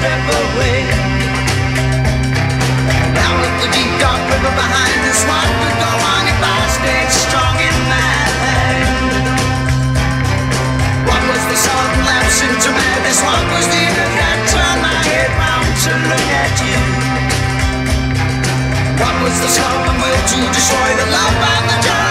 step away. Down at the deep dark river behind us, one could go on if I stayed strong in my hand. What was the sudden lapse into madness, What was the end that turned my head round to look at you. What was the stubborn will to destroy the love and the joy?